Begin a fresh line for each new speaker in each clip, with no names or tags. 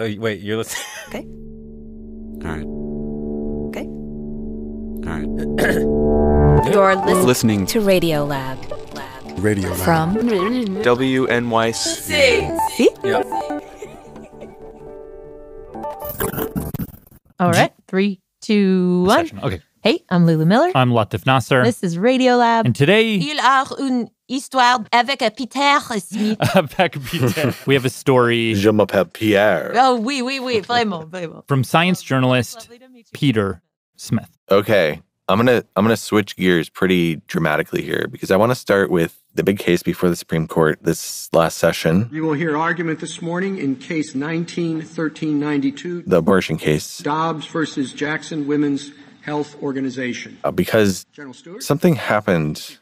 Oh, wait, you're listening.
Okay.
All right.
Okay.
All right.
You're listening,
Listening
to Radio Lab.
Radio Lab.
From
WNYC. See?
Yeah.
All right, three, two, one.
Session. Okay.
Hey, I'm Lulu Miller.
I'm Latif Nasser.
this is Radio Lab.
and today,
Il a une histoire avec Peter Smith.
back Peter, we have a story
Je m'appelle Pierre.
Oh, oui, oui, oui, vraiment, vraiment.
from science journalist Peter Smith.
Okay, I'm gonna I'm gonna switch gears pretty dramatically here because I want to start with the big case before the Supreme Court this last session,
You will hear argument this morning in case 191392,
the abortion case,
Dobbs versus Jackson Women's Health Organization.
uh, because
General Stewart?
something happened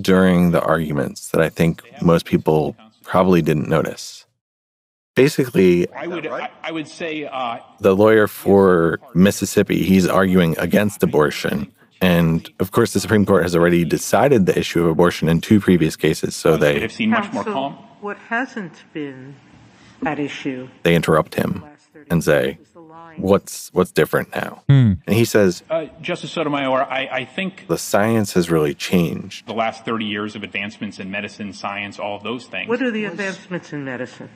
during the arguments that I think most people probably didn't notice. Basically,
I would I, I would say uh,
the lawyer for Mississippi, he's arguing against abortion. And of course, the Supreme Court has already decided the issue of abortion in two previous cases, so they have
seen much more calm.
What hasn't been at issue
they interrupt him and say,
is the line.
What's what's different now?
Hmm.
And he says
Uh, Justice Sotomayor, I, I think
the science has really changed.
the last 30 years of advancements in medicine, science, all of those things.
What are the advancements in medicine?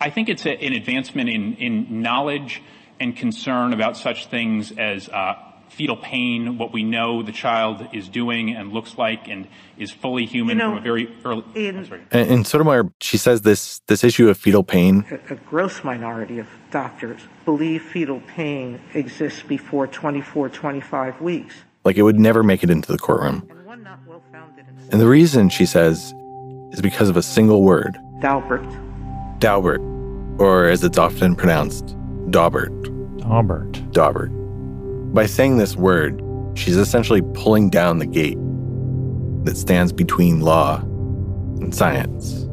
I think it's a, an advancement in, in knowledge and concern about such things as uh, fetal pain, what we know the child is doing and looks like and is fully human
You know,
from a very early.
in-
I'm sorry.
And, and Sotomayor, she says this this issue of fetal pain,
A, a gross minority of doctors believe fetal pain exists before 24, 25 weeks.
like it would never make it into the courtroom.
And well
And the reason, she says, is because of a single word,
Dalbert.
Daubert, or as it's often pronounced, Daubert.
Albert.
Daubert. By saying this word, she's essentially pulling down the gate that stands between law and science.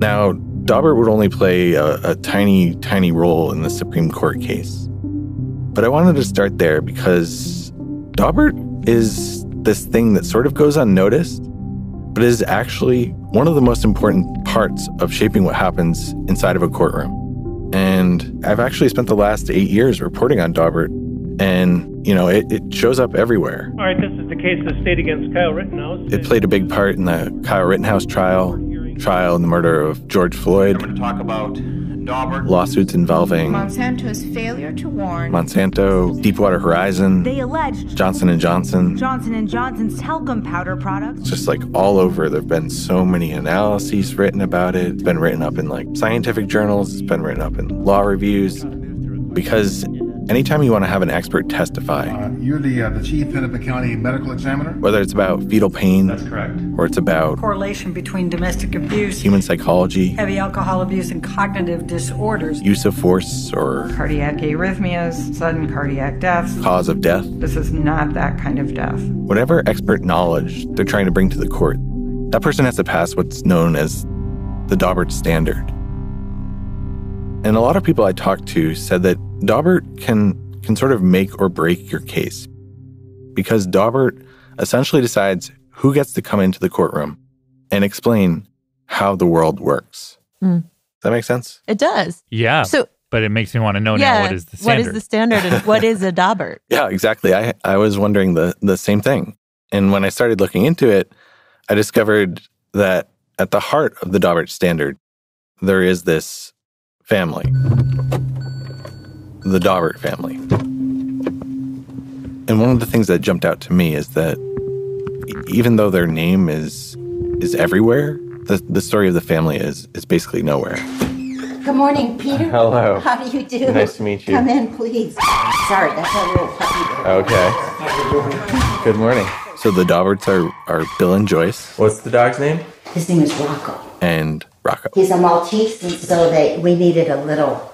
Now, Daubert would only play a, a tiny, tiny role in the Supreme Court case. But I wanted to start there because Daubert is this thing that sort of goes unnoticed, but is actually one of the most important parts of shaping what happens inside of a courtroom. And I've actually spent the last eight years reporting on Daubert, and you know it, it shows up everywhere.
All right, this is the case of the state against Kyle Rittenhouse.
It played a big part in the Kyle Rittenhouse trial, trial in the murder of George Floyd,
to talk about Daubert.
lawsuits involving
Monsanto's failure to warn.
Monsanto, Deepwater Horizon,
They alleged
Johnson and Johnson.
Johnson and Johnson's talcum powder products.
It's just like all over. There've been so many analyses written about it. It's been written up in like scientific journals. It's been written up in law reviews. Because anytime you want to have an expert testify,
You're the, uh, the chief Hennepin County medical examiner?
whether it's about fetal pain that's
correct.
or it's about
Correlation between domestic abuse,
human psychology,
heavy alcohol abuse, and cognitive disorders.
use of force, or
Cardiac arrhythmias, sudden cardiac deaths.
cause of death,
This is not that kind of death.
whatever expert knowledge they're trying to bring to the court, that person has to pass what's known as the Daubert standard. And a lot of people I talked to said that Daubert can can sort of make or break your case because Daubert essentially decides who gets to come into the courtroom and explain how the world works.
Mm.
Does that make sense?
It does.
Yeah.
So,
but it makes me want to know
yeah,
now what is the standard?
is the standard and what is a Daubert?
Yeah, exactly. I I was wondering the the same thing. And when I started looking into it, I discovered that at the heart of the Daubert standard, there is this family. The Daubert family. And one of the things that jumped out to me is that even though their name is is everywhere, the, the story of the family is is basically nowhere.
Good morning, Peter.
Hello.
How do you do?
Nice to meet you.
Come in, please. Sorry, that's a little puppy.
Okay. Good morning. So the Dauberts are, are Bill and Joyce
What's the dog's name?
His name is Rocco.
and Rocco.
He's a Maltese, and so they we needed a little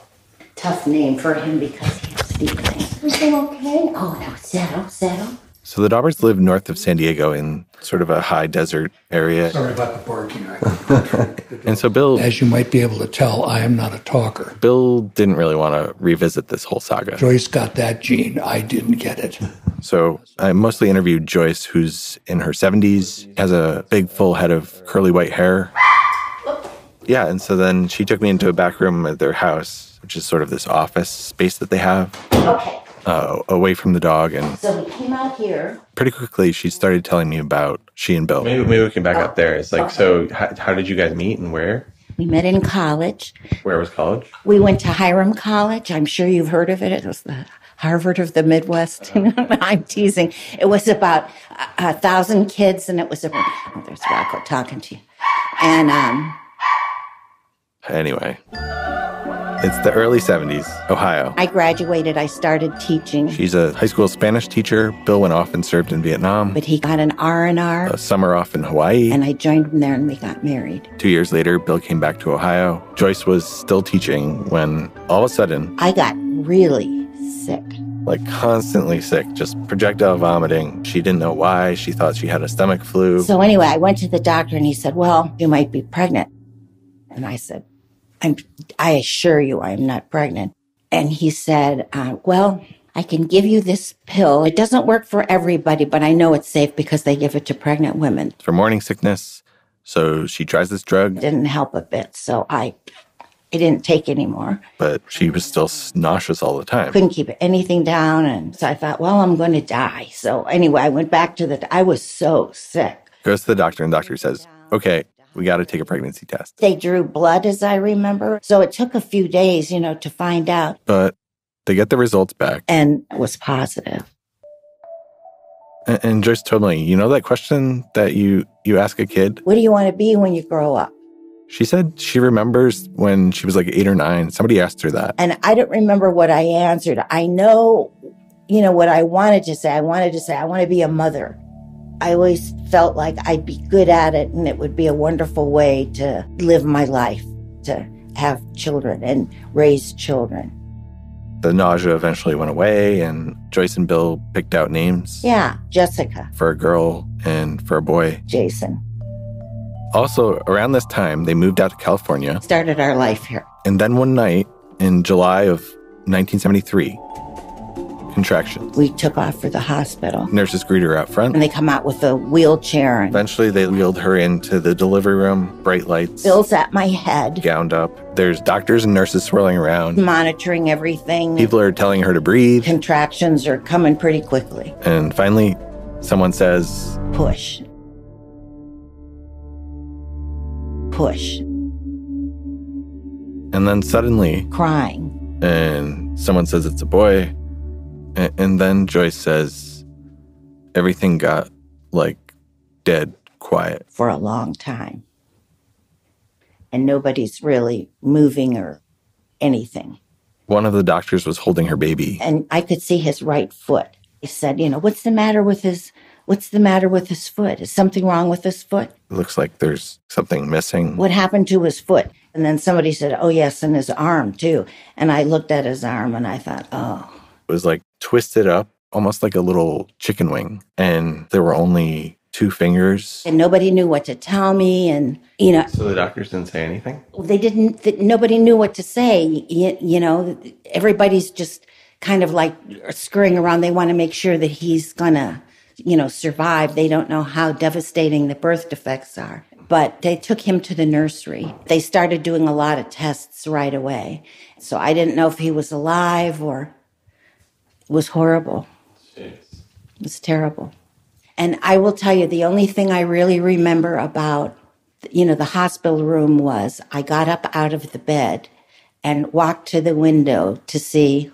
tough name for him because he has deep things. Everything okay? Oh no, settle, settle.
So the Dauberts live north of San Diego in sort of a high desert area.
Sorry about the barking. I-
And so Bill
As you might be able to tell, I am not a talker.
Bill didn't really want to revisit this whole saga.
Joyce got that gene. I didn't get it.
So I mostly interviewed Joyce, who's in her 70s, has a big full head of curly white hair. Yeah, and so then she took me into a back room at their house, which is sort of this office space that they have.
Okay.
Uh, away from the dog, and
So we came out here.
pretty quickly she started telling me about she and Bill.
Maybe, maybe we can back up there. It's like, so how, how did you guys meet and where?
We met in college.
Where was college?
We went to Hiram College. I'm sure you've heard of it. It was the Harvard of the Midwest. I'm teasing. It was about a, a thousand kids, and it was a. Oh, there's Rocco talking to you. And um,
Anyway, it's the early 70s, Ohio.
I graduated. I started teaching,
She's a high school Spanish teacher. Bill went off and served in Vietnam.
but he got an R and R,
A summer off in Hawaii.
and I joined him there, and we got married.
Two years later, Bill came back to Ohio. Joyce was still teaching when all of a sudden,
I got really sick.
like constantly sick, just projectile vomiting. She didn't know why. She thought she had a stomach flu.
So anyway, I went to the doctor, and he said, "Well, you might be pregnant." And I said, "I'm. I assure you, I am not pregnant." And he said, uh, "Well." I can give you this pill. It doesn't work for everybody, but I know it's safe because they give it to pregnant women.
for morning sickness. So she tries this drug,
It didn't help a bit. So I, I didn't take anymore.
but she was still nauseous all the time.
Couldn't keep anything down. And so I thought, well, I'm going to die. So anyway, I went back to the, I was so sick.
Goes to the doctor, and the doctor says, Okay, we got to take a pregnancy test.
They drew blood, as I remember. So it took a few days, you know, to find out.
But they get the results back.
And it was positive.
And, and Joyce told me, You know that question that you, you ask a kid?
What do you want to be when you grow up?
She said she remembers when she was like eight or nine. Somebody asked her that.
And I don't remember what I answered. I know, you know, what I wanted to say. I wanted to say, I want to be a mother. I always felt like I'd be good at it and it would be a wonderful way to live my life, to have children and raise children.
The nausea eventually went away, and Joyce and Bill picked out names
Yeah, Jessica,
for a girl and for a boy.
Jason.
Also, around this time, they moved out to California.
Started our life here.
And then one night in July of 1973, contractions.
We took off for the hospital
Nurses greet her out front.
and they come out with a wheelchair and
Eventually, they wheeled her into the delivery room, bright lights,
Bill's at my head,
gowned up. There's doctors and nurses swirling around.
monitoring everything.
People are telling her to breathe.
Contractions are coming pretty quickly.
And finally, someone says,
Push. Push.
and then suddenly,
Crying.
and someone says it's a boy. And, and then Joyce says, everything got like dead quiet.
for a long time. And nobody's really moving or anything.
One of the doctors was holding her baby.
And I could see his right foot. He said, you know, what's the matter with his what's the matter with his foot? Is something wrong with his foot?
It looks like there's something missing.
What happened to his foot? And then somebody said, Oh yes, and his arm too. And I looked at his arm and I thought, oh,
It was like twisted up, almost like a little chicken wing. And there were only two fingers.
and nobody knew what to tell me and you know
So the doctors didn't say anything?
they didn't th- nobody knew what to say you, you know everybody's just kind of like scurrying around they want to make sure that he's gonna you know survive they don't know how devastating the birth defects are but they took him to the nursery they started doing a lot of tests right away so i didn't know if he was alive or it was horrible it was terrible and i will tell you the only thing i really remember about you know, the hospital room was I got up out of the bed and walked to the window to see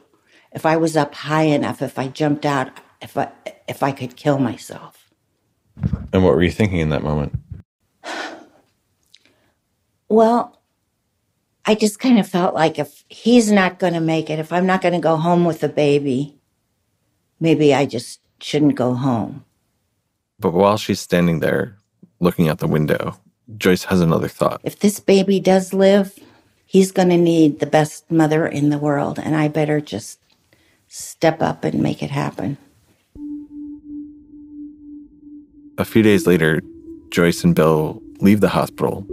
if I was up high enough, if I jumped out, if I, if I could kill myself.
And what were you thinking in that moment?
Well, I just kind of felt like if he's not going to make it, if I'm not going to go home with the baby, maybe I just shouldn't go home.
But while she's standing there looking out the window, Joyce has another thought.
If this baby does live, he's going to need the best mother in the world, and I better just step up and make it happen.
A few days later, Joyce and Bill leave the hospital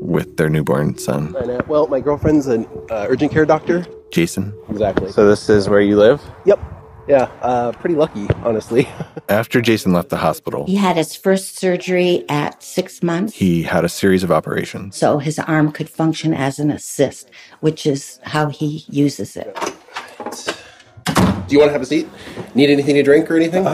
with their newborn son,
And, uh, well, my girlfriend's an uh, urgent care doctor.
Jason.
Exactly.
So this is where you live?
Yep. Yeah, uh, pretty lucky, honestly.
After Jason left the hospital,
He had his first surgery at six months.
he had a series of operations.
So his arm could function as an assist, which is how he uses it.
Do you want to have a seat? Need anything to drink or anything?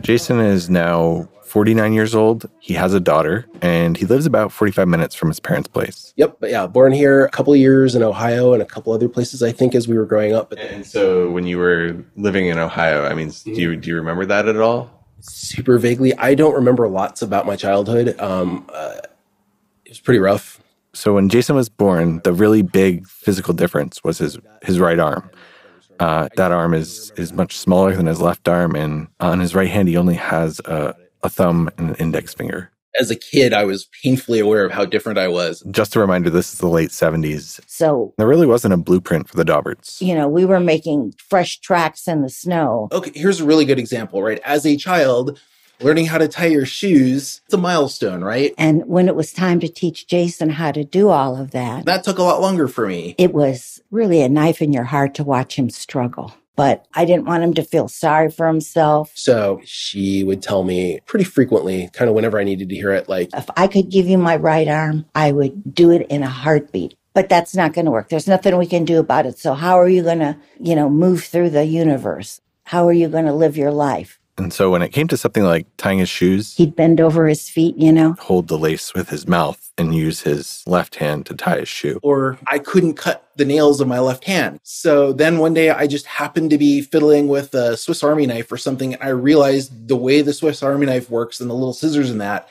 Jason is now 49 years old. He has a daughter, and he lives about 45 minutes from his parents' place.
Yep, but yeah, born here, a couple of years in Ohio and a couple other places, I think, as we were growing up.
And so when you were living in Ohio, I mean, do you do you remember that at all?
super vaguely, I don't remember lots about my childhood. Um, uh, it was pretty rough.
So when Jason was born, the really big physical difference was his his right arm. Uh, that arm is is much smaller than his left arm, and on his right hand he only has a, a thumb and an index finger.
As a kid, I was painfully aware of how different I was.
Just a reminder, this is the late 70s.
So,
There really wasn't a blueprint for the Dauberts.
you know, we were making fresh tracks in the snow.
Okay, here's a really good example, right? As a child, learning how to tie your shoes, it's a milestone, right?
And when it was time to teach Jason how to do all of that,
That took a lot longer for me.
it was really a knife in your heart to watch him struggle. But I didn't want him to feel sorry for himself.
So she would tell me pretty frequently, kind of whenever I needed to hear it, like,
If I could give you my right arm, I would do it in a heartbeat. But that's not going to work. There's nothing we can do about it. So how are you going to, you know, move through the universe? How are you going to live your life?
And so when it came to something like tying his shoes,
He'd bend over his feet, you know.
hold the lace with his mouth and use his left hand to tie his shoe.
or I couldn't cut the nails of my left hand. So then one day I just happened to be fiddling with a Swiss Army knife or something. And I realized the way the Swiss Army knife works and the little scissors in that,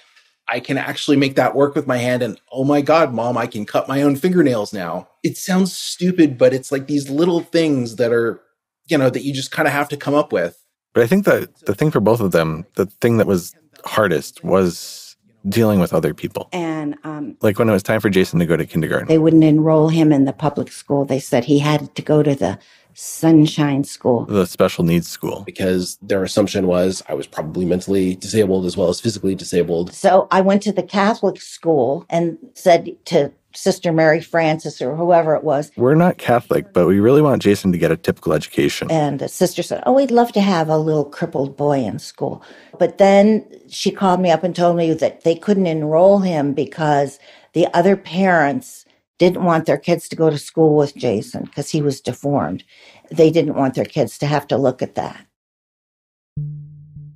I can actually make that work with my hand. And oh my God, mom, I can cut my own fingernails now. It sounds stupid, but it's like these little things that are, you know, that you just kind of have to come up with.
But I think that the thing for both of them, the thing that was hardest was dealing with other people.
And um,
Like when it was time for Jason to go to kindergarten.
they wouldn't enroll him in the public school. They said he had to go to the Sunshine School.
the special needs school.
Because their assumption was I was probably mentally disabled as well as physically disabled.
So I went to the Catholic school and said to Sister Mary Frances or whoever it was,
We're not Catholic, but we really want Jason to get a typical education.
and the sister said, Oh, we'd love to have a little crippled boy in school. But then she called me up and told me that they couldn't enroll him because the other parents didn't want their kids to go to school with Jason because he was deformed. They didn't want their kids to have to look at that.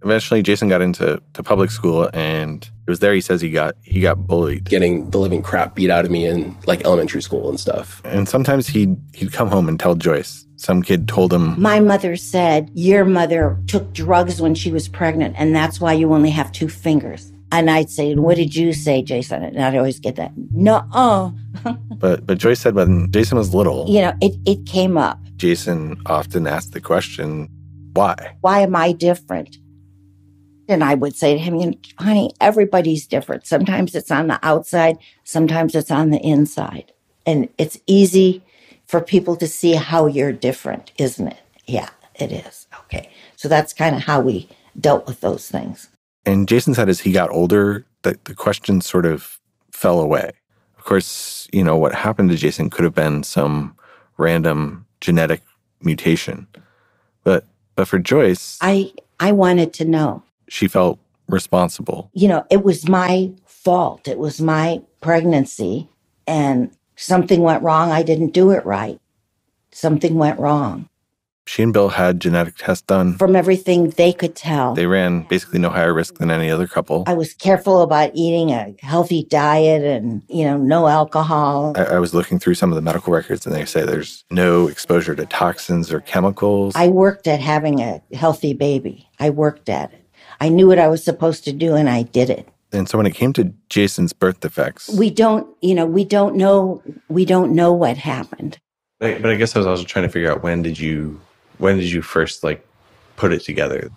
Eventually Jason got into to public school and it was there he says he got he got bullied.
Getting the living crap beat out of me in like elementary school and stuff.
And sometimes he'd he'd come home and tell Joyce. Some kid told him
My mother said, Your mother took drugs when she was pregnant, and that's why you only have two fingers. And I'd say, What did you say, Jason? And I'd always get that, No, uh.
but but Joyce said when Jason was little,
You know, it, it came up.
Jason often asked the question, why?
Why am I different? And I would say to him, you know, honey, everybody's different. Sometimes it's on the outside, sometimes it's on the inside. And it's easy for people to see how you're different, isn't it? Yeah, it is. Okay. So that's kind of how we dealt with those things.
And Jason said as he got older, that the question sort of fell away. Of course, you know, what happened to Jason could have been some random genetic mutation. But but for Joyce,
I I wanted to know.
she felt responsible.
You know, it was my fault. It was my pregnancy and something went wrong. I didn't do it right. Something went wrong.
She and Bill had genetic tests done.
From everything they could tell.
They ran basically no higher risk than any other couple.
I was careful about eating a healthy diet and, you know, no alcohol.
I, I was looking through some of the medical records and they say there's no exposure to toxins or chemicals.
I worked at having a healthy baby. I worked at it. I knew what I was supposed to do and I did it.
and so when it came to Jason's birth defects,
We don't, you know, we don't know, we don't know what happened.
But but I guess I was also trying to figure out when did you when did you first like put it together?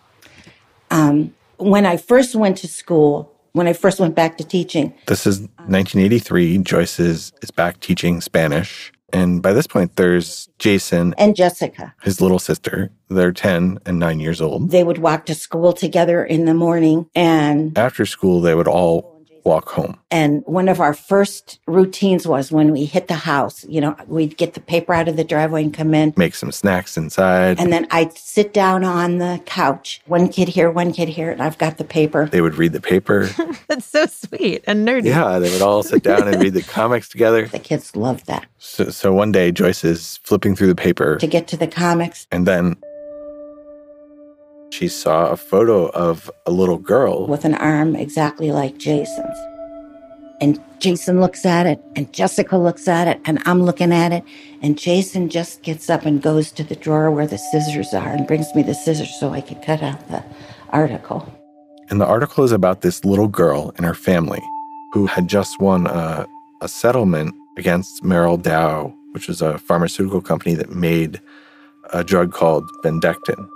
Um, when I first went to school, when I first went back to teaching,
this is 1983. Joyce is, is back teaching Spanish. And by this point, there's Jason
and Jessica,
his little sister. They're 10 and 9 years old.
they would walk to school together in the morning and
After school, they would all walk home.
And one of our first routines was when we hit the house, you know, we'd get the paper out of the driveway and come in.
Make some snacks inside.
And then I'd sit down on the couch. One kid here, one kid here, and I've got the paper.
They would read the paper.
That's so sweet and nerdy.
yeah, they would all sit down and read the comics together.
The kids loved that.
So, so one day, Joyce is flipping through the paper,
To get to the comics
and then she saw a photo of a little girl.
with an arm exactly like Jason's. And Jason looks at it, and Jessica looks at it, and I'm looking at it. And Jason just gets up and goes to the drawer where the scissors are and brings me the scissors so I can cut out the article.
And the article is about this little girl and her family who had just won a, a settlement against Merrell Dow, which was a pharmaceutical company that made a drug called Bendectin,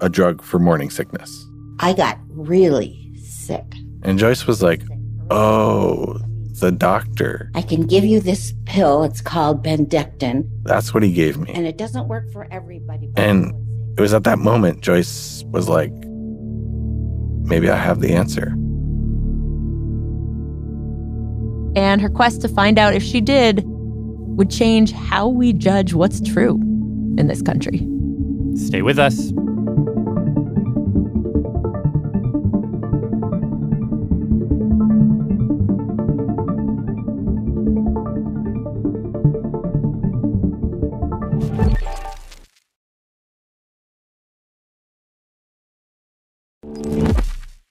a drug for morning sickness.
I got really sick.
And Joyce was like, Oh, the doctor.
I can give you this pill. It's called Bendectin,
That's what he gave me.
and it doesn't work for everybody.
And it was at that moment Joyce was like, Maybe I have the answer.
And her quest to find out if she did would change how we judge what's true in this country.
Stay with us.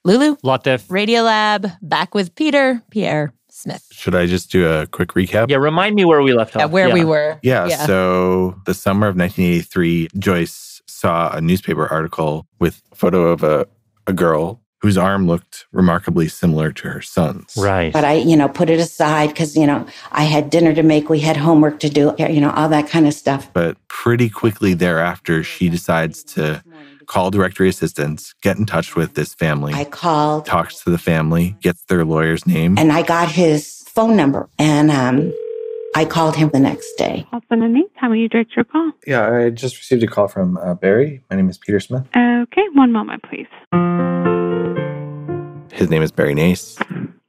Lulu,
Latif.
Radiolab, back with Peter, Pierre, Smith.
Should I just do a quick recap?
Yeah, remind me where we left off.
Yeah, where we were.
Yeah, So the summer of 1983, Joyce saw a newspaper article with a photo of a, a girl whose arm looked remarkably similar to her son's.
Right.
But I, you know, put it aside because, you know, I had dinner to make, we had homework to do, you know, all that kind of stuff.
But pretty quickly thereafter, she decides to call directory assistance, get in touch with this family,
I called
talks to the family, gets their lawyer's name.
and I got his phone number and um, I called him the next day.
Husband and me, how will you direct your call?
Yeah, I just received a call from uh, Barry. My name is Peter Smith.
Okay, one moment, please.
His name is Barry Nace.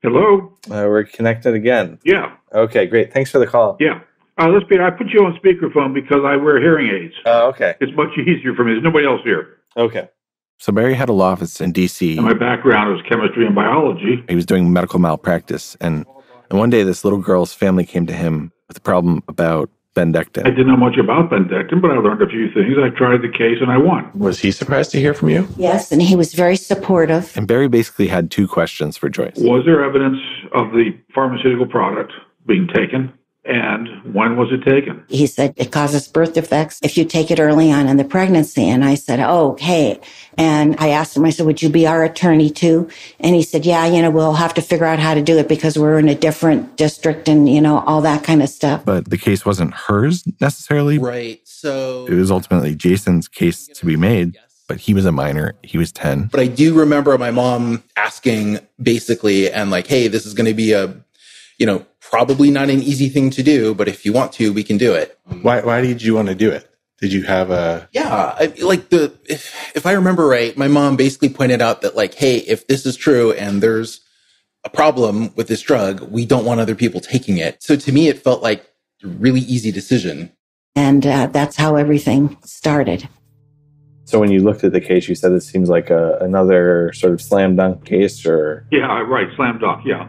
Hello?
Uh, we're connected again.
Yeah,
Okay, great. Thanks for the call.
yeah. Uh, let's be, I put you on speakerphone because I wear hearing aids.
Oh, okay.
It's much easier for me. There's nobody else here.
Okay.
So Barry had a law office in DC.
And my background is chemistry and biology.
He was doing medical malpractice. And, and one day, this little girl's family came to him with a problem about Bendectin.
I didn't know much about Bendectin, but I learned a few things. I tried the case and I won.
Was he surprised to hear from you?
Yes, and he was very supportive.
And Barry basically had two questions for Joyce.
Was there evidence of the pharmaceutical product being taken? And when was it taken?
He said it causes birth defects if you take it early on in the pregnancy. And I said, oh, okay. And I asked him, I said, would you be our attorney too? And he said, yeah, you know, we'll have to figure out how to do it because we're in a different district and, you know, all that kind of stuff.
But the case wasn't hers necessarily.
Right. So
It was ultimately Jason's case to be made, but he was a minor. He was 10.
But I do remember my mom asking basically, and like, hey, this is going to be a, you know, probably not an easy thing to do, but if you want to, we can do it.
Why, why did you want to do it? Did you have a.
Yeah. I, like the, if, if I remember right, my mom basically pointed out that like, hey, if this is true and there's a problem with this drug, we don't want other people taking it. So to me, it felt like a really easy decision.
And uh, that's how everything started.
So when you looked at the case, you said it seems like a, another sort of slam dunk case, or.
Yeah, right. Slam dunk. Yeah.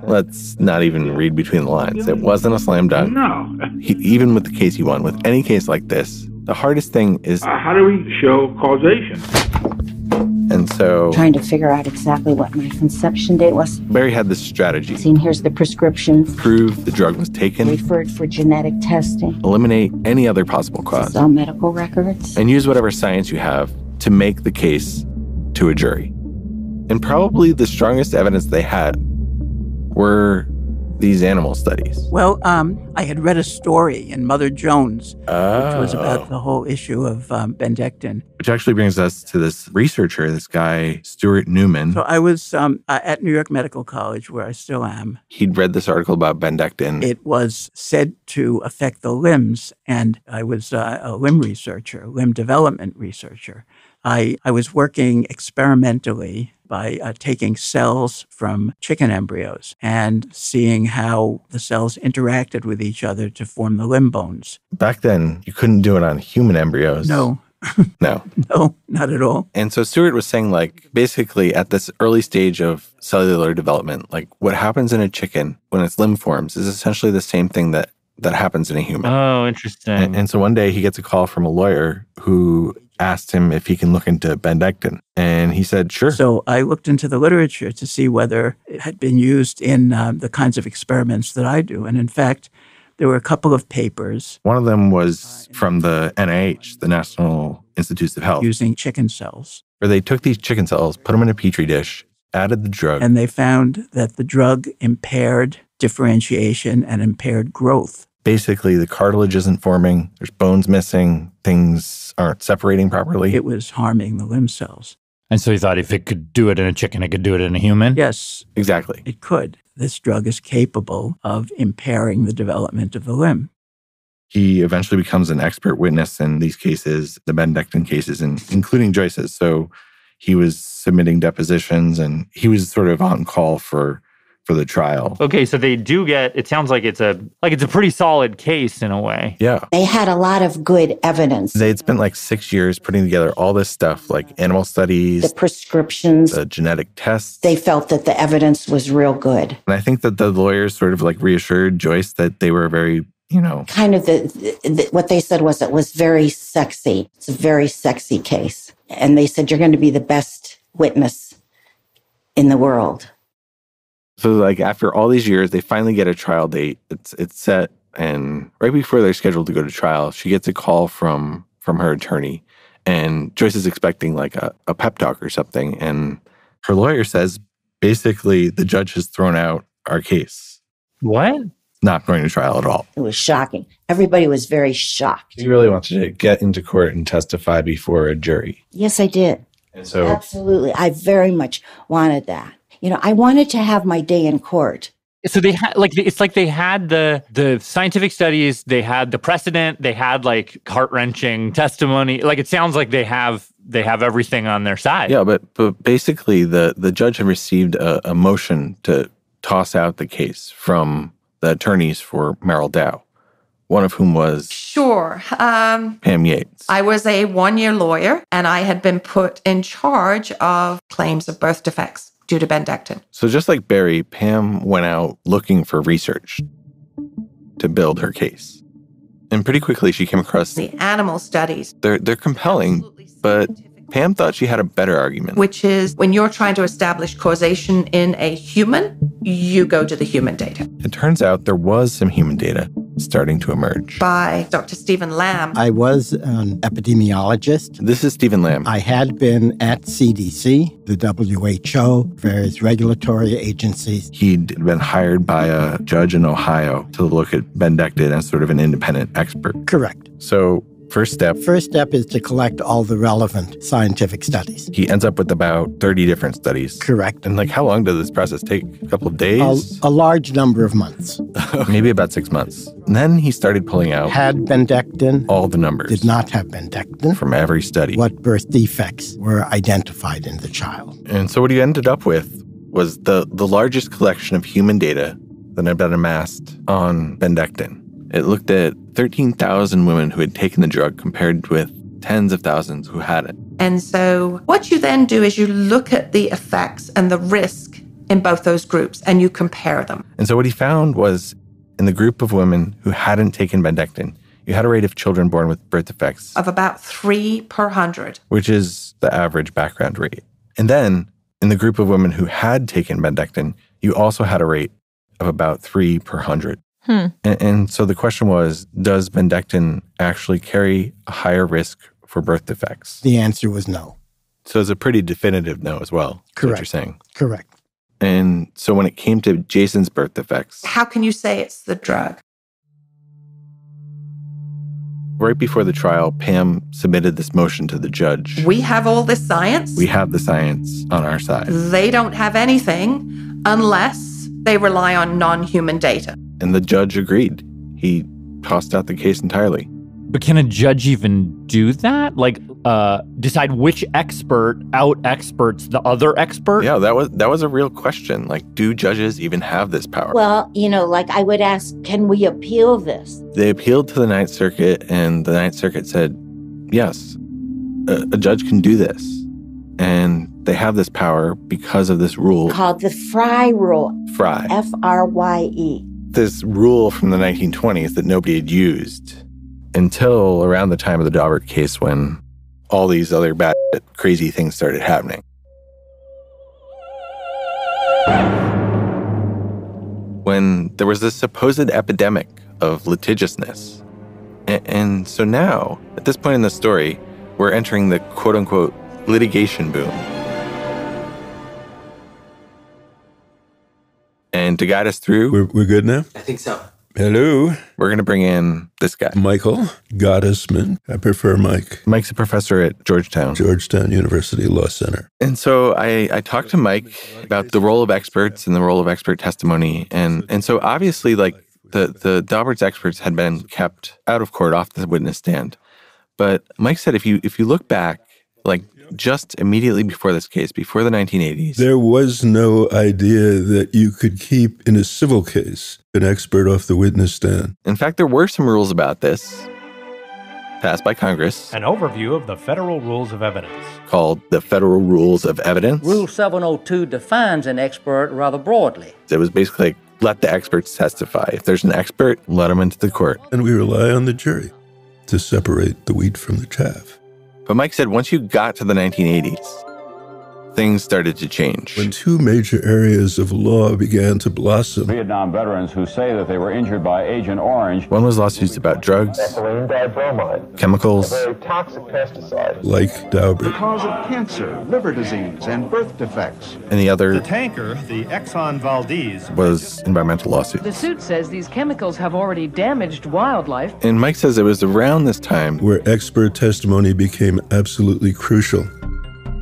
Let's not even read between the lines. It wasn't a slam dunk.
No.
He, even with the case he won, with any case like this, the hardest thing is,
Uh, how do we show causation?
And so
Trying to figure out exactly what my conception date was.
Barry had this strategy
Seen here's the prescription
prove the drug was taken,
referred for genetic testing.
eliminate any other possible cause,
All medical records.
and use whatever science you have to make the case to a jury. And probably the strongest evidence they had were these animal studies.
Well, um, I had read a story in Mother Jones,
Oh.
which was about the whole issue of um, Bendectin.
Which actually brings us to this researcher, this guy, Stuart Newman.
So I was um, uh, at New York Medical College, where I still am.
He'd read this article about Bendectin.
It was said to affect the limbs, and I was uh, a limb researcher, limb development researcher. I, I was working experimentally by uh, taking cells from chicken embryos and seeing how the cells interacted with each other to form the limb bones.
Back then, you couldn't do it on human embryos.
No,
No.
no, not at all.
And so Stuart was saying, like, basically at this early stage of cellular development, like what happens in a chicken when its limb forms is essentially the same thing that that happens in a human.
Oh, interesting.
And, and so one day he gets a call from a lawyer who asked him if he can look into bendectin. And he said, sure.
So I looked into the literature to see whether it had been used in um, the kinds of experiments that I do. And in fact, there were a couple of papers
One of them was from the NIH, the National Institutes of Health,
using chicken cells.
where they took these chicken cells, put them in a petri dish, added the drug.
And they found that the drug impaired differentiation and impaired growth.
basically, the cartilage isn't forming, there's bones missing, things aren't separating properly.
It was harming the limb cells.
And so he thought if it could do it in a chicken, it could do it in a human?
Yes,
exactly.
it could. This drug is capable of impairing the development of the limb.
He eventually becomes an expert witness in these cases, the bendectin cases, and including Joyce's. So he was submitting depositions and he was sort of on call for for the trial.
Okay, so they do get it sounds like it's a like it's a pretty solid case in a way.
Yeah.
They had a lot of good evidence.
They had spent like six years putting together all this stuff, like animal studies,
The prescriptions,
the genetic tests.
they felt that the evidence was real good.
And I think that the lawyers sort of like reassured Joyce that they were very, you know,
Kind of the, the what they said was it was very sexy. It's a very sexy case. And they said you're going to be the best witness in the world.
So like after all these years, they finally get a trial date. It's it's set, and right before they're scheduled to go to trial, she gets a call from from her attorney, and Joyce is expecting like a, a pep talk or something, and her lawyer says basically the judge has thrown out our case,
What?
not going to trial at all.
It was shocking. Everybody was very shocked.
He really wanted to get into court and testify before a jury.
Yes, I did.
And so
Absolutely. I very much wanted that. You know, I wanted to have my day in court.
So they had like it's like they had the the scientific studies, they had the precedent, they had like heart wrenching testimony. Like it sounds like they have they have everything on their side.
Yeah, but but basically the the judge had received a, a motion to toss out the case from the attorneys for Merrell Dow, one of whom was
Sure. Um,
Pam Yates.
I was a one year lawyer and I had been put in charge of claims of birth defects due to bendectin.
So just like Barry, Pam went out looking for research to build her case. And pretty quickly she came across
The animal studies,
they're they're compelling, but Pam thought she had a better argument.
which is when you're trying to establish causation in a human, you go to the human data.
It turns out there was some human data starting to emerge.
By Dr. Steven Lamm.
I was an epidemiologist.
This is Steven Lamm.
I had been at CDC, the WHO, various regulatory agencies.
He'd been hired by a judge in Ohio to look at bendectin as sort of an independent expert.
Correct.
So, first step,
First step is to collect all the relevant scientific studies.
he ends up with about 30 different studies.
Correct.
And like, how long does this process take? A couple of
A,
days?
a large number of months.
Maybe about six months. And then he started pulling out
Had bendectin,
all the numbers
did not have bendectin.
from every study.
What birth defects were identified in the child?
And so what he ended up with was the, the largest collection of human data that had been amassed on bendectin. It looked at 13,000 women who had taken the drug compared with tens of thousands who hadn't.
And so what you then do is you look at the effects and the risk in both those groups and you compare them.
And so what he found was in the group of women who hadn't taken bendectin, you had a rate of children born with birth defects,
Of about three per hundred.
which is the average background rate. And then in the group of women who had taken bendectin, you also had a rate of about three per hundred.
Hmm.
And, and so the question was Does bendectin actually carry a higher risk for birth defects?
The answer was no.
So it's a pretty definitive no as well. is What
Correct.
you're saying.
Correct.
And so when it came to Jason's birth defects,
How can you say it's the drug?
right before the trial, Pam submitted this motion to the judge.
We have all this science.
We have the science on our side.
They don't have anything unless they rely on non human data.
And the judge agreed. He tossed out the case entirely.
But can a judge even do that? Like, uh, decide which expert out experts the other expert?
Yeah, that was that was a real question. Like, do judges even have this power?
Well, you know, like I would ask, can we appeal this?
They appealed to the Ninth Circuit, and the Ninth Circuit said, yes, a, a judge can do this. And they have this power because of this rule.
Called the Frye Rule.
Frye.
F R Y E.
This rule from the 1920s that nobody had used until around the time of the Daubert case when all these other bad, crazy things started happening. When there was this supposed epidemic of litigiousness. And, and so now, at this point in the story, we're entering the quote unquote litigation boom. And to guide us through,
We're, we're good now?
I think so.
Hello.
We're going to bring in this guy.
Michael Gottesman. I prefer Mike.
Mike's a professor at Georgetown.
Georgetown University Law Center.
And so I, I talked to Mike about the role of experts and the role of expert testimony. And and so obviously like the, the Daubert's experts had been kept out of court off the witness stand. But Mike said if you if you look back, like just immediately before this case, before the 1980s,
There was no idea that you could keep in a civil case an expert off the witness stand.
in fact, there were some rules about this passed by Congress
An overview of the federal rules of evidence.
called the Federal Rules of Evidence.
Rule 702 defines an expert rather broadly.
It was basically like, let the experts testify. If there's an expert, let them into the court.
And we rely on the jury to separate the wheat from the chaff.
But Mike said once you got to the 1980s, things started to change.
When two major areas of law began to blossom,
Vietnam veterans who say that they were injured by Agent Orange.
One was lawsuits about drugs,
Ethylene dibromide.
chemicals,
very toxic pesticide.
like Daubert,
Cause of cancer, liver disease, and birth defects.
and the other
The tanker, the Exxon Valdez,
was environmental lawsuits.
The suit says these chemicals have already damaged wildlife.
And Mike says it was around this time
where expert testimony became absolutely crucial.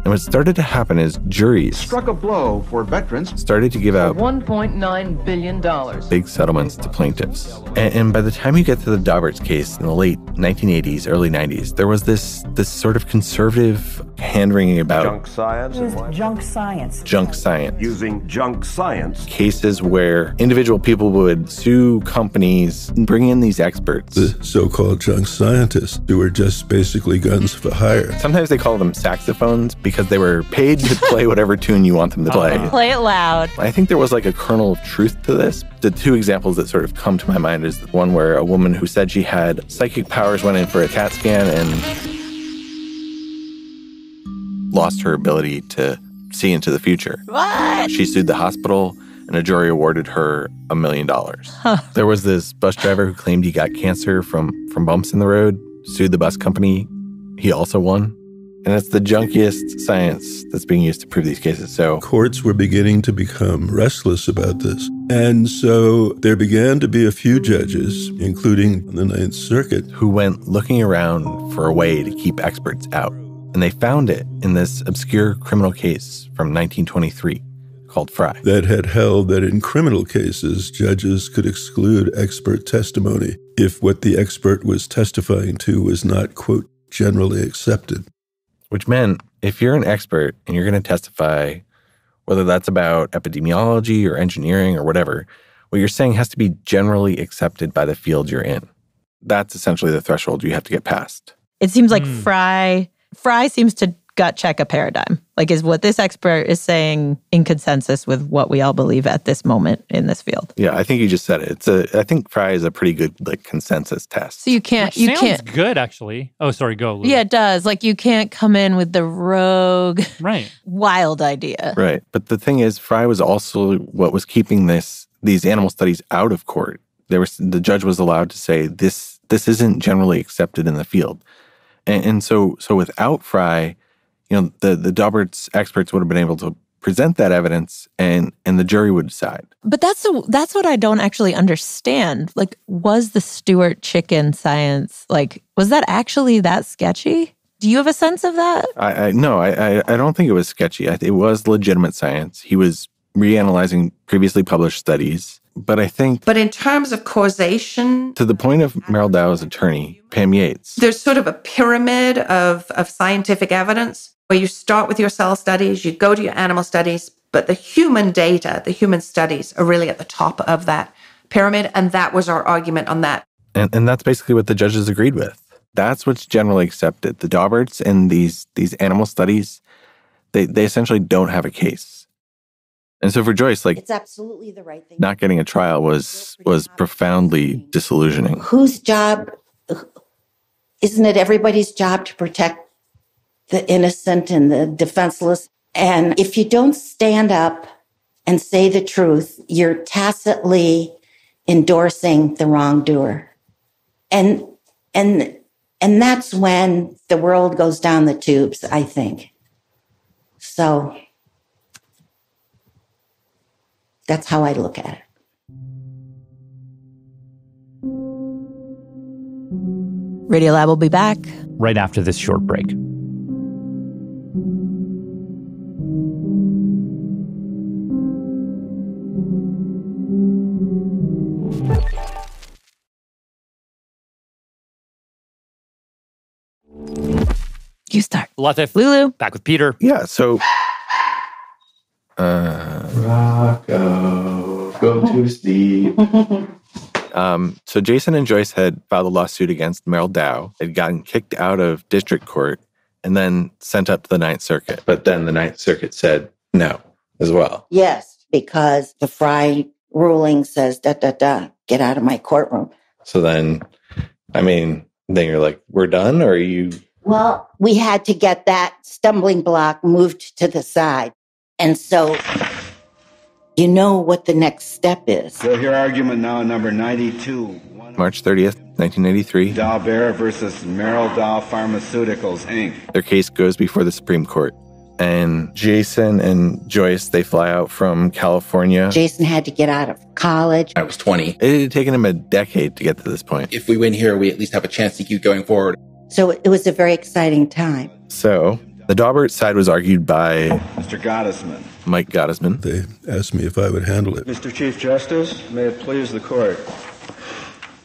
And what started to happen is juries
Struck a blow for veterans.
started to give out
$1.9 billion.
big settlements to plaintiffs. And, and by the time you get to the Dauberts case in the late 1980s, early 90s, there was this this sort of conservative hand wringing about
Junk science.
junk science.
junk science.
Using junk science.
Cases where individual people would sue companies and bring in these experts.
The so called junk scientists, who were just basically guns for hire.
Sometimes they call them saxophones because they were paid to play whatever tune you want them to play.
Play it loud.
I think there was like a kernel of truth to this. The two examples that sort of come to my mind is the one where a woman who said she had psychic powers went in for a CAT scan and lost her ability to see into the future.
What?
She sued the hospital and a jury awarded her a million dollars. There was this bus driver who claimed he got cancer from from bumps in the road, sued the bus company. He also won. And it's the junkiest science that's being used to prove these cases. So
Courts were beginning to become restless about this. And so there began to be a few judges, including the Ninth Circuit,
who went looking around for a way to keep experts out. And they found it in this obscure criminal case from 1923 called Frye.
that had held that in criminal cases, judges could exclude expert testimony if what the expert was testifying to was not, quote, generally accepted.
Which meant if you're an expert and you're going to testify, whether that's about epidemiology or engineering or whatever, what you're saying has to be generally accepted by the field you're in. That's essentially the threshold you have to get past.
It seems like hmm. Frye Frye seems to gut check a paradigm. Like is what this expert is saying in consensus with what we all believe at this moment in this field.
Yeah, I think you just said it. It's a I think Frye is a pretty good like consensus test.
So you can't
Which
you
sounds
can't
good, actually. Oh, sorry, go. Lou.
Yeah, it does. Like you can't come in with the rogue
Right.
wild idea.
Right. But the thing is, Frye was also what was keeping this these animal studies out of court. There was the judge was allowed to say this this isn't generally accepted in the field, and, and so so without Frye, you know, the the Dauberts experts would have been able to present that evidence, and and the jury would decide.
But that's the, that's what I don't actually understand. Like, was the Stuart chicken science like was that actually that sketchy? Do you have a sense of that?
I, I no, I, I I don't think it was sketchy. I, it was legitimate science. He was reanalyzing previously published studies, But I think
But in terms of causation,
to the point of Merrell Dow's attorney, Pam Yates,
there's sort of a pyramid of, of scientific evidence where you start with your cell studies, you go to your animal studies, but the human data, the human studies are really at the top of that pyramid. And that was our argument on that.
and, and that's basically what the judges agreed with. That's what's generally accepted. The Dauberts and these these animal studies, they they essentially don't have a case. And so for Joyce, like
It's absolutely the right thing.
not getting a trial was was profoundly disillusioning.
Whose job isn't it everybody's job to protect the innocent and the defenseless? And if you don't stand up and say the truth, you're tacitly endorsing the wrongdoer. And and and that's when the world goes down the tubes, I think. So that's how I look at it.
Radiolab will be back.
Right after this short break.
You start.
Latif.
Lulu.
Back with Peter.
Yeah, so uh
Rocco, go to sleep.
Um, so Jason and Joyce had filed a lawsuit against Merrell Dow. Had gotten kicked out of district court and then sent up to the Ninth Circuit.
But then the Ninth Circuit said no as well.
Yes, because the Frye ruling says da da da, get out of my courtroom.
So then, I mean, then you're like, we're done, or are you?
Well, we had to get that stumbling block moved to the side. And so you know what the next step is.
We'll hear argument now, number 92.
March 30th, 1983.
Daubert versus Merrell Dow Pharmaceuticals, Inc.
Their case goes before the Supreme Court. And Jason and Joyce, they fly out from California.
Jason had to get out of college.
I was 20.
It had taken him a decade to get to this point.
If we win here, we at least have a chance to keep going forward.
So it was a very exciting time.
So the Daubert side was argued by
Mr. Gottesman.
Mike Gottesman.
They asked me if I would handle it.
Mr. Chief Justice, may it please the court.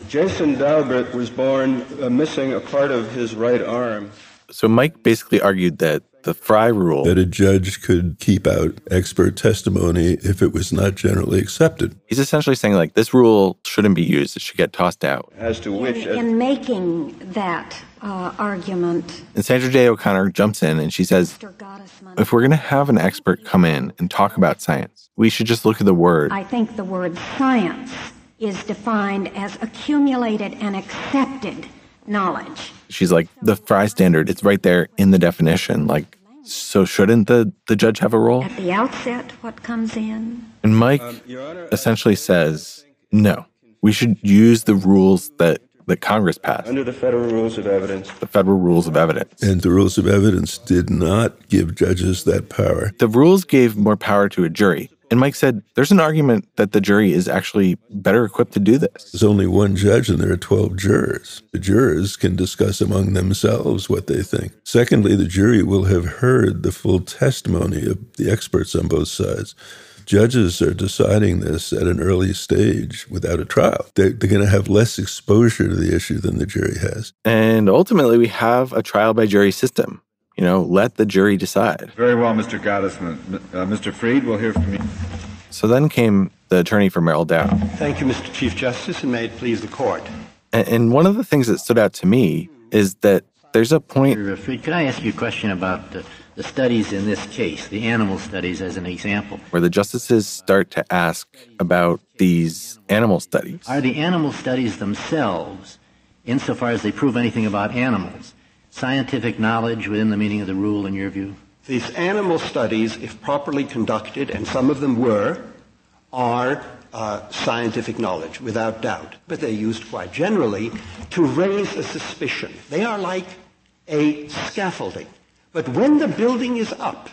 Jason Daubert was born uh, missing a part of his right arm.
So Mike basically argued that the Frye rule
That a judge could keep out expert testimony if it was not generally accepted.
He's essentially saying like this rule shouldn't be used; it should get tossed out.
As to which,
In, in making that uh, argument,
And Sandra Day O'Connor jumps in and she says, "If we're going to have an expert come in and talk about science, we should just look at the word."
I think the word science is defined as accumulated and accepted knowledge.
She's like, "The Frye standard, it's right there in the definition. Like, so shouldn't the the judge have a role?"
At the outset, what comes in?
And Mike um, essentially says, "No, we should use the rules that that Congress passed,
under the federal rules of evidence,
the federal rules of evidence."
And the rules of evidence did not give judges that power.
The rules gave more power to a jury. And Mike said, there's an argument that the jury is actually better equipped to do this.
There's only one judge and there are 12 jurors. The jurors can discuss among themselves what they think. Secondly, the jury will have heard the full testimony of the experts on both sides. Judges are deciding this at an early stage without a trial. They're, they're going to have less exposure to the issue than the jury has.
And ultimately, we have a trial by jury system. You know, let the jury decide.
Very well, Mr. Gottesman. Uh, Mr. Fried, we'll hear from you.
So then came the attorney for Merrell Dow.
Thank you, Mr. Chief Justice, and may it please the court.
And, and one of the things that stood out to me is that there's a point.
Mr. Fried, could I ask you a question about the, the studies in this case, the animal studies as an example?
where the justices start to ask about these animal studies.
Are the animal studies themselves, insofar as they prove anything about animals, scientific knowledge within the meaning of the rule in your view?
These animal studies, if properly conducted, and some of them were, are uh, scientific knowledge, without doubt. But they're used quite generally to raise a suspicion. They are like a scaffolding. But when the building is up,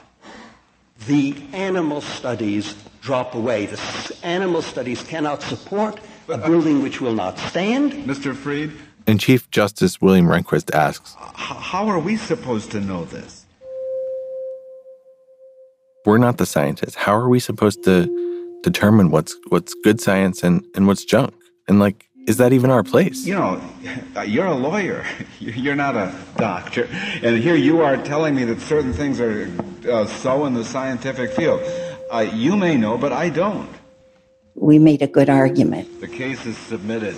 the animal studies drop away. The s- animal studies cannot support a building which will not stand.
Mr. Fried,
And Chief Justice William Rehnquist asks,
how are we supposed to know this?
We're not the scientists. How are we supposed to determine what's what's good science and and what's junk. And like, is that even our place?
You know, you're a lawyer. You're not a doctor. And here you are telling me that certain things are uh, so in the scientific field. Uh, you may know, but I don't.
We made a good argument.
The case is submitted.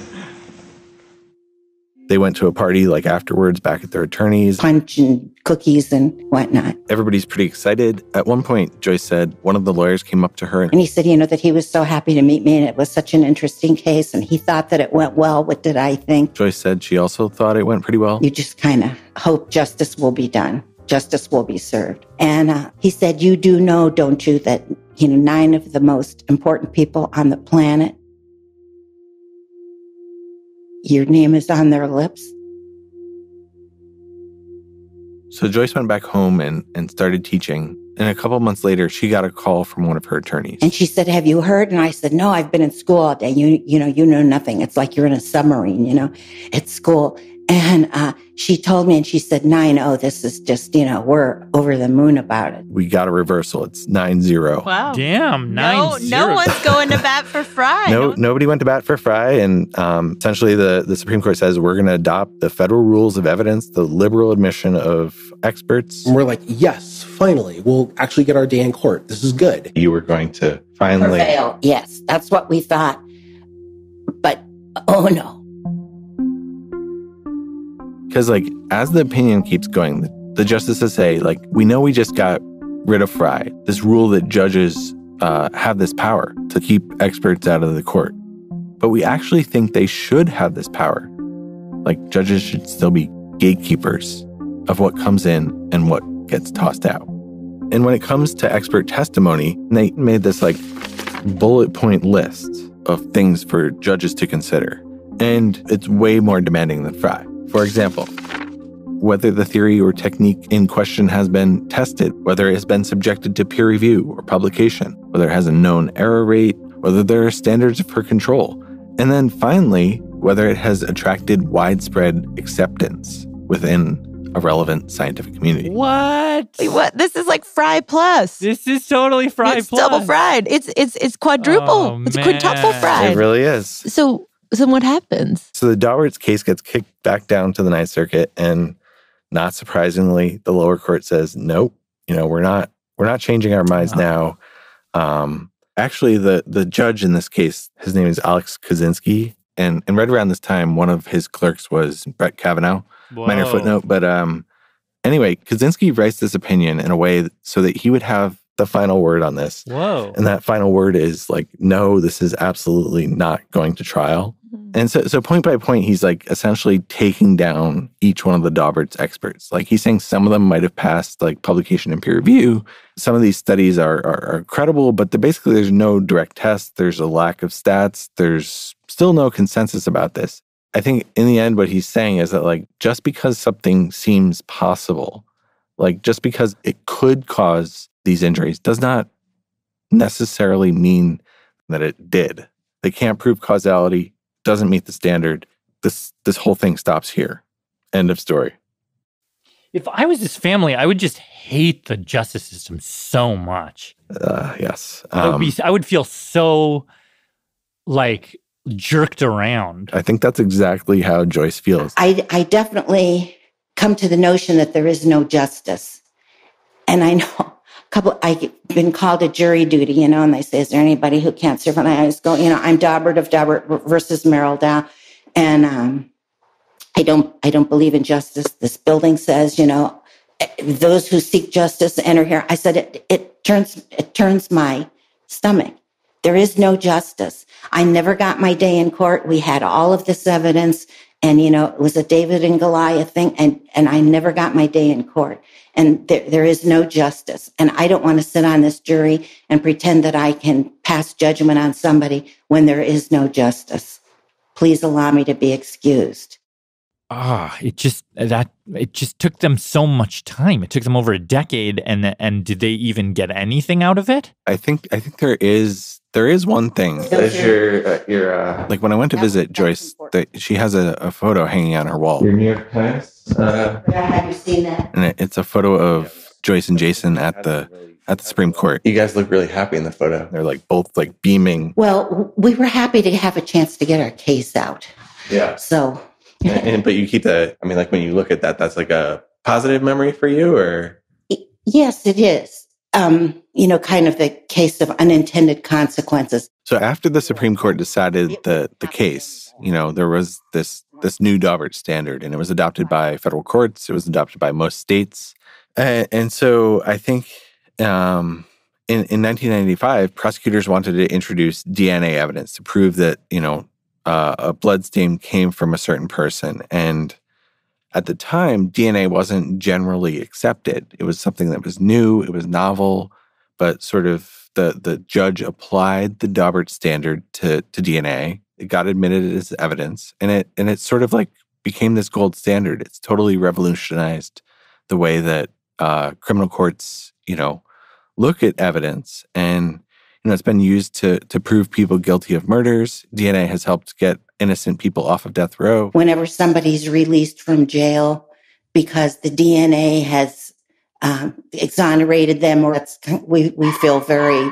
They went to a party like afterwards back at their attorney's.
Punch and cookies and whatnot.
Everybody's pretty excited. At one point, Joyce said one of the lawyers came up to her and
he said, you know, that he was so happy to meet me and it was such an interesting case and he thought that it went well. What did I think?
Joyce said she also thought it went pretty well.
You just kind of hope justice will be done. Justice will be served. And uh, he said, you do know, don't you, that, you know, nine of the most important people on the planet, your name is on their lips.
So Joyce went back home and, and started teaching. And a couple months later, she got a call from one of her attorneys.
And she said, have you heard? And I said, no, I've been in school all day. You, you know, you know nothing. It's like you're in a submarine, you know, at school. And uh, she told me and she said, nine, oh, this is just, you know, we're over the moon about it.
We got a reversal. It's 9 0.
Wow.
Damn, nine
No, no one's going to bat for Frye.
No, nobody went to bat for Frye, and um, essentially the, the Supreme Court says we're going to adopt the federal rules of evidence, the liberal admission of experts.
And we're like, yes, finally, we'll actually get our day in court. This is good.
You were going to finally.
Prevail. Yes, that's what we thought. But, oh no.
Because, like, as the opinion keeps going, the, justices say, like, we know we just got rid of Frye, this rule that judges uh, have this power to keep experts out of the court. But we actually think they should have this power. Like, judges should still be gatekeepers of what comes in and what gets tossed out. And when it comes to expert testimony, they made this like bullet point list of things for judges to consider. And it's way more demanding than Frye. For example, whether the theory or technique in question has been tested, whether it has been subjected to peer review or publication, whether it has a known error rate, whether there are standards for control, and then finally, whether it has attracted widespread acceptance within a relevant scientific community.
What?
Wait, what? This is like Frye Plus.
This is totally Frye
it's
Plus.
double fried. It's it's it's quadruple.
Oh,
it's quintuple
man.
fried.
It really is.
So so what happens?
So the Daubert case gets kicked back down to the Ninth Circuit, and not surprisingly, the lower court says, "Nope, you know we're not we're not changing our minds now." Um, actually, the the judge in this case, his name is Alex Kozinski, and and right around this time, one of his clerks was Brett Kavanaugh. Minor footnote, but um, anyway, Kozinski writes this opinion in a way so that he would have the final word on this.
Whoa.
And that final word is like, no, this is absolutely not going to trial. Mm-hmm. And so, so point by point, he's like essentially taking down each one of the Daubert's experts. Like he's saying some of them might have passed like publication and peer review. Some of these studies are, are, are credible, but the, basically there's no direct test. There's a lack of stats. There's still no consensus about this. I think in the end, what he's saying is that like just because something seems possible, like just because it could cause these injuries, does not necessarily mean that it did. They can't prove causality, doesn't meet the standard. This this whole thing stops here. End of story.
If I was his family, I would just hate the justice system so much.
Uh, yes.
I would
Um,
be. I would feel so like jerked around.
I think that's exactly how Joyce feels.
I, I definitely come to the notion that there is no justice. And I know a couple, I've been called to jury duty, you know, and they say, is there anybody who can't serve? And I always go, you know, I'm Daubert of Daubert versus Merrell Dow. And, um, I don't, I don't believe in justice. This building says, you know, those who seek justice enter here. I said, it, it turns, it turns my stomach. There is no justice. I never got my day in court. We had all of this evidence and, you know, it was a David and Goliath thing. And, and I never got my day in court and there, there is no justice. And I don't want to sit on this jury and pretend that I can pass judgment on somebody when there is no justice. Please allow me to be excused.
Ah, it just that it just took them so much time. It took them over a decade, and and did they even get anything out of it?
I think I think there is there is one thing.
As your, uh, your, uh,
Like when I went to visit Joyce, that she has a, a photo hanging on her wall.
your New York Times. Uh,
Have you seen that?
And it- it's a photo of Joyce and Jason at the at the Supreme Court.
You guys look really happy in the photo.
They're like both like beaming.
Well, we were happy to have a chance to get our case out.
Yeah.
So,
and, and- but you keep the. I mean, like when you look at that, that's like a positive memory for you, or
yes, it is. Um, you know, kind of the case of unintended consequences.
So after the Supreme Court decided the the case, you know, there was this this new Daubert standard, and it was adopted by federal courts. It was adopted by most states, and, and so I think um, in in 1995, prosecutors wanted to introduce DNA evidence to prove that you know uh, a blood stain came from a certain person, and at the time, DNA wasn't generally accepted. It was something that was new, it was novel, but sort of the the judge applied the Daubert standard to to DNA. It got admitted as evidence, and it and it sort of like became this gold standard. It's totally revolutionized the way that uh, criminal courts, you know, look at evidence, and you know, it's been used to to prove people guilty of murders. DNA has helped get innocent people off of death row.
Whenever somebody's released from jail because the DNA has um, exonerated them, or it's, we we feel very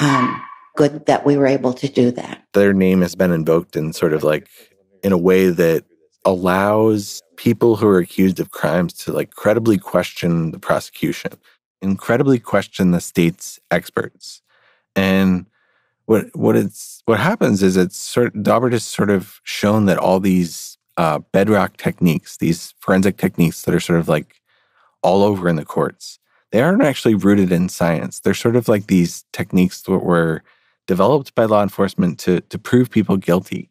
um, good that we were able to do that.
their name has been invoked in sort of like in a way that allows people who are accused of crimes to like credibly question the prosecution, incredibly question the state's experts. And what what it's what happens is it's sort Daubert has sort of shown that all these uh, bedrock techniques, these forensic techniques that are sort of like all over in the courts, they aren't actually rooted in science. They're sort of like these techniques that were developed by law enforcement to to prove people guilty.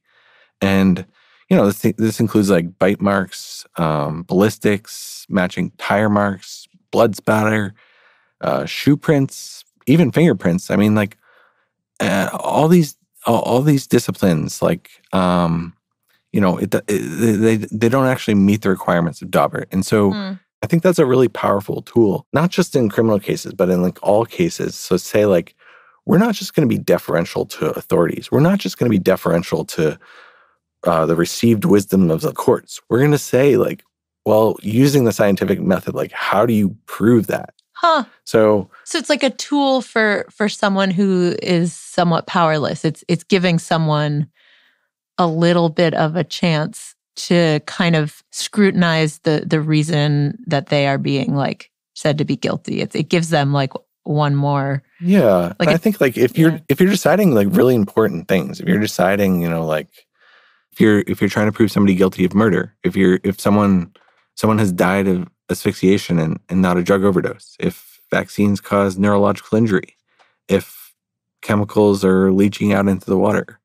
And you know, this, this includes like bite marks, um, ballistics, matching tire marks, blood spatter, uh, shoe prints, even fingerprints. I mean, like uh, all these all, all these disciplines, like um, you know, it, it, they they don't actually meet the requirements of Daubert, and so.
Hmm.
I think that's a really powerful tool, not just in criminal cases, but in like all cases. So say like we're not just going to be deferential to authorities. We're not just going to be deferential to uh, the received wisdom of the courts. We're going to say like, well, using the scientific method, like how do you prove that?
Huh.
So
So it's like a tool for for someone who is somewhat powerless. It's it's giving someone a little bit of a chance to kind of scrutinize the the reason that they are being like said to be guilty. It, it gives them like one more.
Yeah.
Like
I think like if you're if you're deciding like really important things, if you're deciding, you know, like if you're if you're trying to prove somebody guilty of murder, if you're if someone someone has died of asphyxiation and, and not a drug overdose, if vaccines cause neurological injury, if chemicals are leaching out into the water.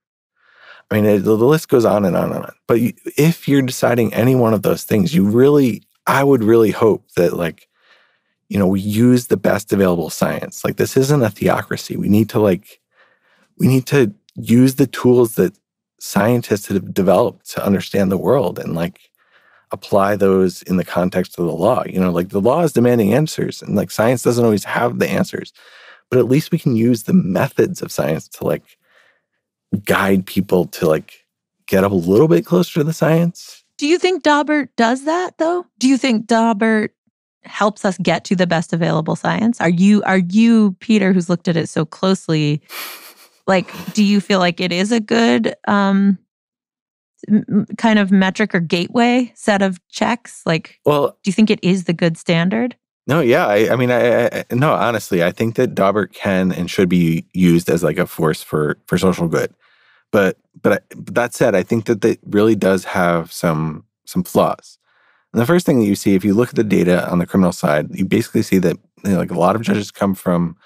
I mean, it, the list goes on and on and on. But you, if you're deciding any one of those things, you really, I would really hope that like you know, we use the best available science. Like this isn't a theocracy. We need to like we need to use the tools that scientists have developed to understand the world and like apply those in the context of the law. You know, like the law is demanding answers and like science doesn't always have the answers. But at least we can use the methods of science to like guide people to like get up a little bit closer to the science.
Do you think Daubert does that though? Do you think Daubert helps us get to the best available science? Are you are you Peter who's looked at it so closely like do you feel like it is a good um kind of metric or gateway set of checks? Like
Well,
do you think it is the good standard?
No, yeah. I, I mean, I, I, no, honestly, I think that Daubert can and should be used as like a force for for social good. But but, I, but that said, I think that it really does have some some flaws. And the first thing that you see, if you look at the data on the criminal side, you basically see that you know, like a lot of judges come from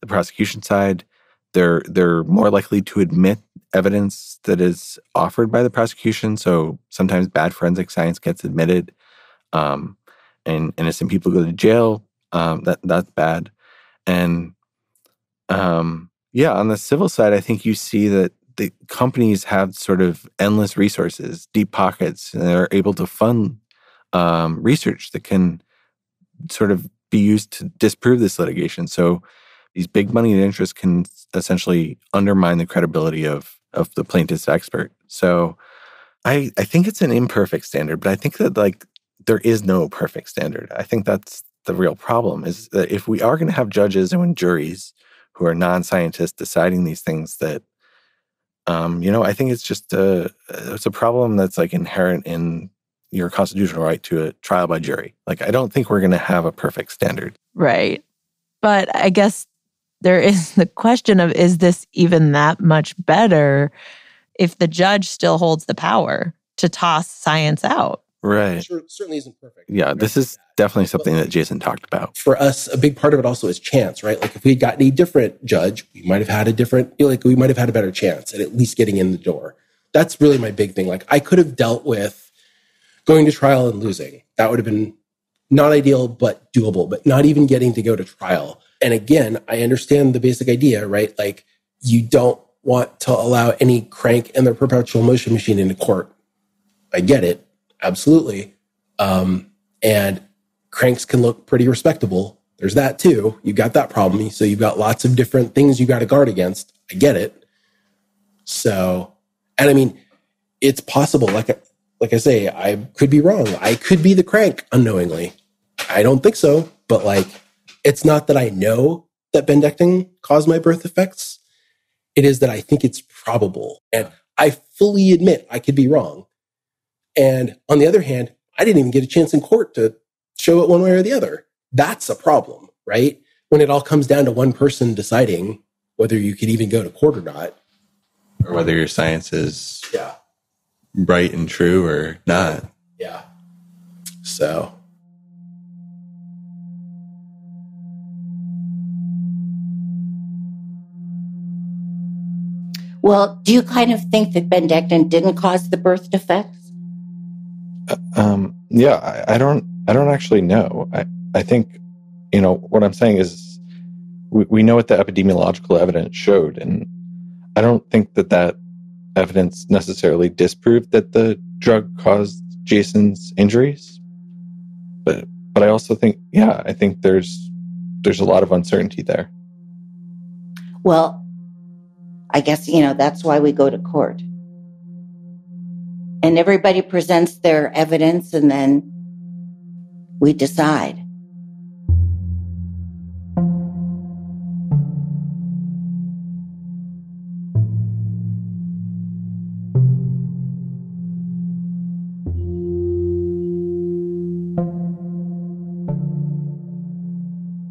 the prosecution side. They're they're more likely to admit evidence that is offered by the prosecution. So sometimes bad forensic science gets admitted. Um, and innocent people go to jail. Um, that that's bad. And um, yeah, on the civil side, I think you see that the companies have sort of endless resources, deep pockets, and they're able to fund um, research that can sort of be used to disprove this litigation. So these big money interests can essentially undermine the credibility of of the plaintiff's expert. So I I think it's an imperfect standard, but I think that like there is no perfect standard. I think that's the real problem is that if we are going to have judges and juries who are non-scientists deciding these things that um, you know i think it's just a it's a problem that's like inherent in your constitutional right to a trial by jury like i don't think we're going to have a perfect standard
Right. But I guess there is the question of is this even that much better if the judge still holds the power to toss science out?
right
Sure, certainly isn't perfect.
yeah this is definitely something that jason talked about
For us, a big part of it also is chance, right? Like if we had gotten a different judge, we might have had a different, you know, like we might have had a better chance at at least getting in the door. That's really my big thing. Like I could have dealt with going to trial and losing. That would have been not ideal, but doable, but not even getting to go to trial. And again, I understand the basic idea, right? Like you don't want to allow any crank in their perpetual motion machine into court. I get it. Absolutely. Um, and cranks can look pretty respectable. There's that too. You've got that problem. So you've got lots of different things you got to guard against. I get it. So, and I mean, it's possible. Like, like I say, I could be wrong. I could be the crank unknowingly. I don't think so. But like, it's not that I know that Bendectin caused my birth effects. It is that I think it's probable. And I fully admit I could be wrong. And on the other hand, I didn't even get a chance in court to show it one way or the other. That's a problem, right? When it all comes down to one person deciding whether you could even go to court or not.
or whether your science is
Yeah.
right and true or not.
Yeah. So
Well, do you kind of think that bendectin didn't cause the birth defects?
Um, yeah, I, I don't, I don't actually know. I, I think, you know, what I'm saying is, we, we know what the epidemiological evidence showed, and I don't think that that evidence necessarily disproved that the drug caused Jason's injuries. But, but I also think, yeah, I think there's, there's a lot of uncertainty there.
Well, I guess, you know, that's why we go to court. And everybody presents their evidence and then we decide.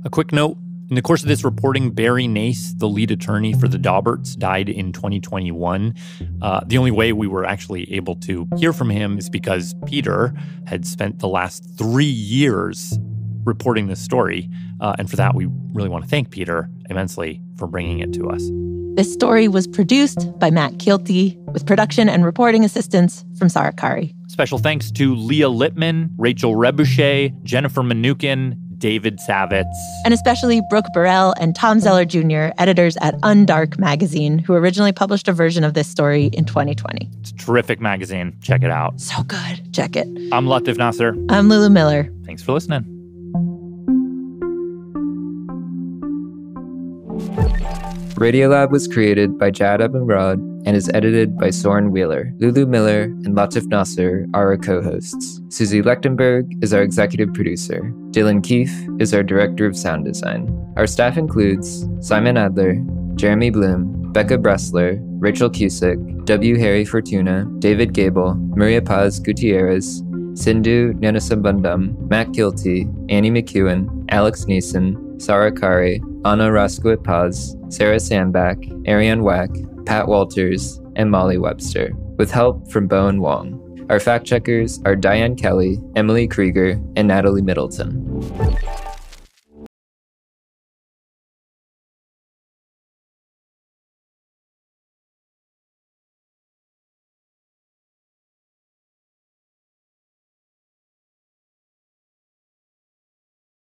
A quick note in the course of this reporting, Barry Nace, the lead attorney for the Dauberts, died in 2021. Uh, the only way we were actually able to hear from him is because Peter had spent the last three years reporting this story. Uh, and for that, we really want to thank Peter immensely for bringing it to us.
This story was produced by Matt Kielty with production and reporting assistance from Sarah Qari.
Special thanks to Leah Littman, Rachel Rebouche, Jennifer Mnookin, David Savitz.
And especially Brooke Borel and Tom Zeller Jr., editors at Undark magazine, who originally published a version of this story in 2020.
It's a terrific magazine. Check it out.
So good. Check it.
I'm Latif Nasser.
I'm Lulu Miller.
Thanks for listening.
Radiolab was created by Jad Abumrad and is edited by Soren Wheeler. Lulu Miller and Latif Nasser are our co-hosts. Susie Lechtenberg is our executive producer. Dylan Keefe is our director of sound design. Our staff includes Simon Adler, Jeremy Bloom, Becca Bressler, Rachel Cusick, W. Harry Fortuna, David Gebel, Maria Paz Gutierrez, Sindhu Gnanasambandan, Matt Kielty, Annie McEwen, Alex Neeson, Sarah Qari, Anna Rascouët-Paz, Sarah Sandbach, Ariane Wack, Pat Walters, and Molly Webster, with help from Bowen Wong. Our fact checkers are Diane Kelly, Emily Krieger, and Natalie Middleton.